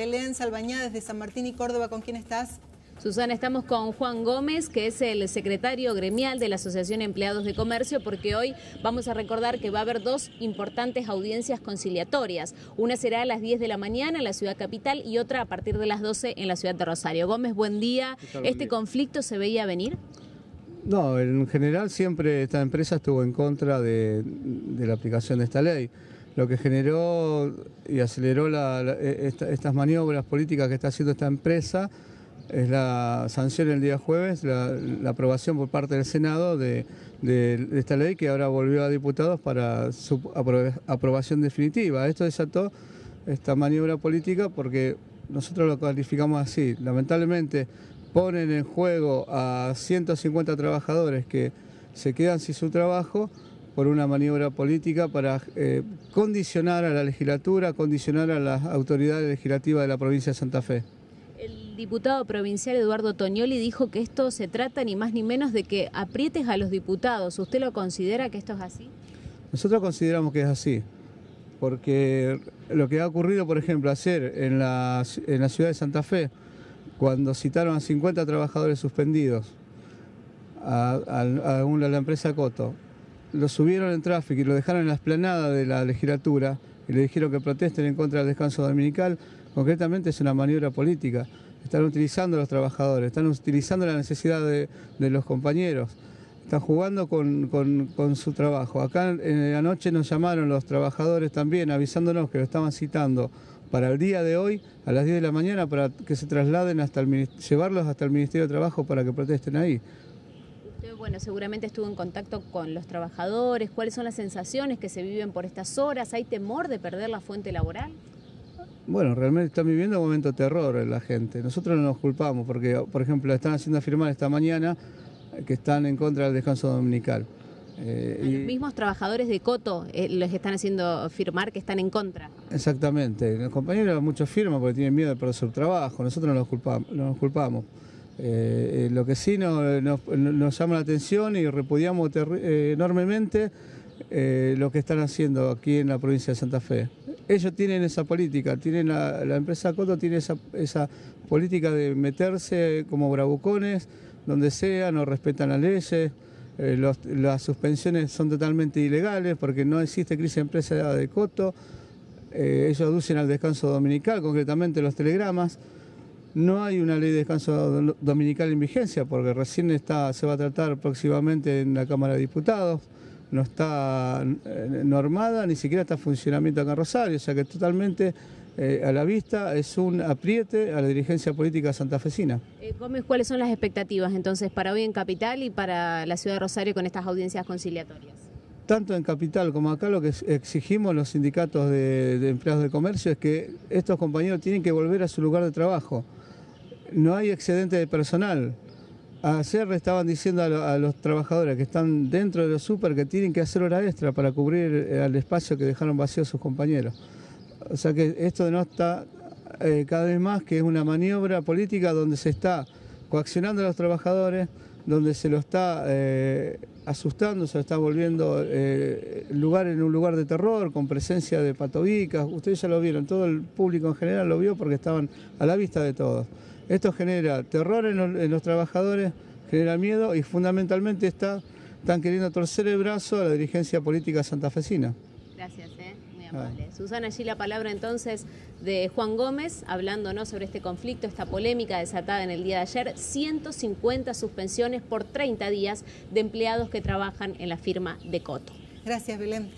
Belén Salbañá desde San Martín y Córdoba, ¿con quién estás? Susana, estamos con Juan Gómez, que es el secretario gremial de la Asociación Empleados de Comercio, porque hoy vamos a recordar que va a haber dos importantes audiencias conciliatorias. Una será a las 10 de la mañana en la ciudad capital y otra a partir de las 12 en la ciudad de Rosario. Gómez, buen día. ¿Este conflicto se veía venir? No, en general siempre esta empresa estuvo en contra de, la aplicación de esta ley lo que generó y aceleró e, estas maniobras políticas que está haciendo esta empresa es la sanción el día jueves, la, aprobación por parte del Senado de, esta ley que ahora volvió a diputados para su aprobación definitiva. Esto desató esta maniobra política porque nosotros lo calificamos así. Lamentablemente ponen en juego a 150 trabajadores que se quedan sin su trabajo por una maniobra política para eh, condicionar a la legislatura, condicionar a las autoridades legislativas de la provincia de Santa Fe diputado provincial Eduardo Toñoli dijo que esto se trata ni más ni menos de que aprietes a los diputados. ¿Usted lo considera que esto es así? Nosotros consideramos que es así, porque lo que ha ocurrido, por ejemplo, ayer en la, en la ciudad de Santa Fe, cuando citaron a 50 trabajadores suspendidos a, a, la empresa Coto, lo subieron en tráfico y lo dejaron en la esplanada de la legislatura y le dijeron que protesten en contra del descanso dominical, concretamente es una maniobra política están utilizando a los trabajadores, están utilizando la necesidad de, los compañeros, están jugando con, su trabajo. Acá en la noche nos llamaron los trabajadores también avisándonos que lo estaban citando para el día de hoy a las 10 de la mañana para que se trasladen hasta el llevarlos hasta el Ministerio de Trabajo para que protesten ahí. Usted, bueno, seguramente estuvo en contacto con los trabajadores. ¿Cuáles son las sensaciones que se viven por estas horas? ¿Hay temor de perder la fuente laboral? Bueno, realmente están viviendo un momento de terror la gente. Nosotros no nos culpamos porque, por ejemplo, están haciendo afirmar esta mañana que están en contra del descanso dominical. Eh, los mismos trabajadores de Coto eh, les están haciendo firmar que están en contra. Exactamente. Los compañeros muchos firman porque tienen miedo de perder su trabajo. Nosotros no nos culpamos. No nos culpamos. Eh, lo que sí nos, nos, llama la atención y repudiamos enormemente lo que están haciendo aquí en la provincia de Santa Fe ellos tienen esa política, tienen la, empresa Coto tiene esa, política de meterse como bravucones donde sea, no respetan las leyes, eh, las suspensiones son totalmente ilegales porque no existe crisis de empresa de Coto, eh, ellos aducen al descanso dominical, concretamente los telegramas. No hay una ley de descanso dominical en vigencia porque recién está, se va a tratar próximamente en la Cámara de Diputados no está eh, normada, ni siquiera está en funcionamiento acá en Rosario, o sea que totalmente eh, a la vista es un apriete a la dirigencia política santafesina. Eh, Gómez, ¿cuáles son las expectativas entonces para hoy en Capital y para la ciudad de Rosario con estas audiencias conciliatorias? Tanto en Capital como acá lo que exigimos los sindicatos de empleados de comercio es que estos compañeros tienen que volver a su lugar de trabajo. No hay excedente de personal. Ayer estaban diciendo a, los trabajadores que están dentro de los super que tienen que hacer hora extra para cubrir eh, el espacio que dejaron vacío sus compañeros. O sea que esto no está eh, cada vez más que es una maniobra política donde se está coaccionando a los trabajadores, donde se lo está eh, asustando, se lo está volviendo lugar en un lugar de terror, con presencia de patobicas. Ustedes ya lo vieron, todo el público en general lo vio porque estaban a la vista de todos. Esto genera terror en los, trabajadores, genera miedo y fundamentalmente está, están queriendo torcer el brazo a la dirigencia política santafesina. Gracias, ¿eh? muy amable. Susana, allí la palabra entonces de Juan Gómez, hablándonos sobre este conflicto, esta polémica desatada en el día de ayer, 150 suspensiones por 30 días de empleados que trabajan en la firma de Coto. Gracias, Belén.